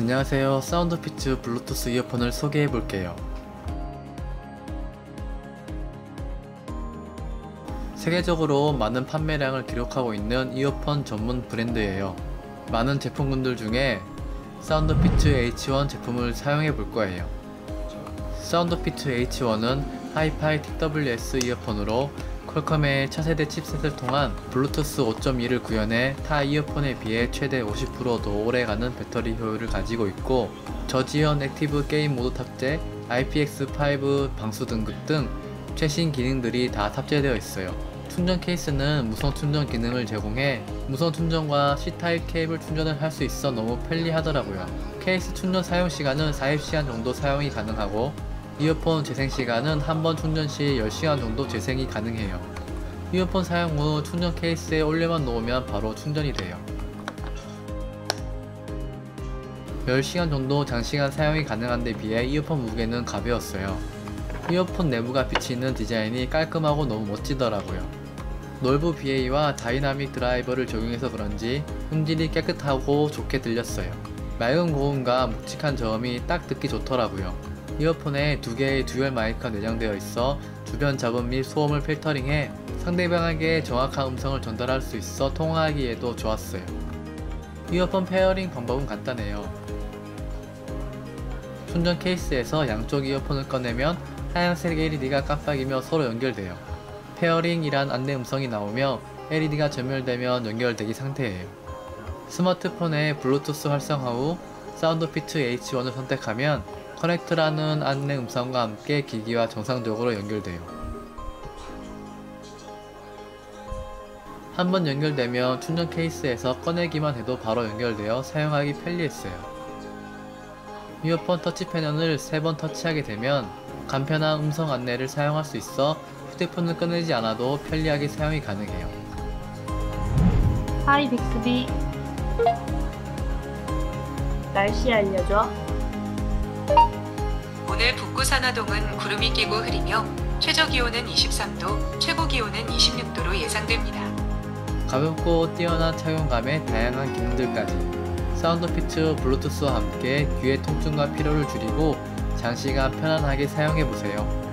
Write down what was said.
안녕하세요. 사운드 피츠 블루투스 이어폰을 소개해 볼게요. 세계적으로 많은 판매량을 기록하고 있는 이어폰 전문 브랜드예요. 많은 제품군들 중에 사운드 피츠 H1 제품을 사용해 볼 거예요. 사운드 피츠 H1은 하이파이 TWS 이어폰으로 퀄컴의 차세대 칩셋을 통한 블루투스 5.2를 구현해 타 이어폰에 비해 최대 50%더 오래가는 배터리 효율을 가지고 있고 저지연 active 게임 모드 탑재, IPX5 방수 등급 등 최신 기능들이 다 탑재되어 있어요. 충전 케이스는 무선 충전 기능을 제공해 무선 충전과 C타입 케이블 충전을 할 수 있어 너무 편리하더라고요. 케이스 충전 사용 시간은 40시간 정도 사용이 가능하고 이어폰 재생 시간은 한 번 충전 시 10시간 정도 재생이 가능해요. 이어폰 사용 후 충전 케이스에 올려만 놓으면 바로 충전이 돼요. 10시간 정도 장시간 사용이 가능한 데 비해 이어폰 무게는 가벼웠어요. 이어폰 내부가 비치는 디자인이 깔끔하고 너무 멋지더라고요. Knowles BA와 dynamic 드라이버를 적용해서 그런지 음질이 깨끗하고 좋게 들렸어요. 맑은 고음과 묵직한 저음이 딱 듣기 좋더라고요. 이어폰에 두 개의 듀얼 마이크가 내장되어 있어 주변 잡음 및 소음을 필터링해 상대방에게 정확한 음성을 전달할 수 있어 통화하기에도 좋았어요. 이어폰 pairing 방법은 간단해요. 충전 케이스에서 양쪽 이어폰을 꺼내면 하얀색 LED가 깜빡이며 서로 연결돼요. pairing이란 안내 음성이 나오며 LED가 점멸되면 연결 대기 상태예요. 스마트폰에 블루투스 활성화 후 사운드 피츠 H1을 선택하면 connect라는 안내 음성과 함께 기기와 정상적으로 연결돼요. 한번 연결되면 충전 케이스에서 꺼내기만 해도 바로 연결되어 사용하기 편리했어요. 이어폰 터치 패널을 3번 터치하게 되면 간편한 음성 안내를 사용할 수 있어 휴대폰을 꺼내지 않아도 편리하게 사용이 가능해요. Hi 빅스비 날씨 알려줘 오늘 북구 산화동은 구름이 끼고 흐리며 최저 기온은 23도, 최고 기온은 26도로 예상됩니다. 가볍고 뛰어난 착용감에 다양한 기능들까지 사운드 피츠 블루투스와 함께 귀의 통증과 피로를 줄이고 장시간 편안하게 사용해보세요.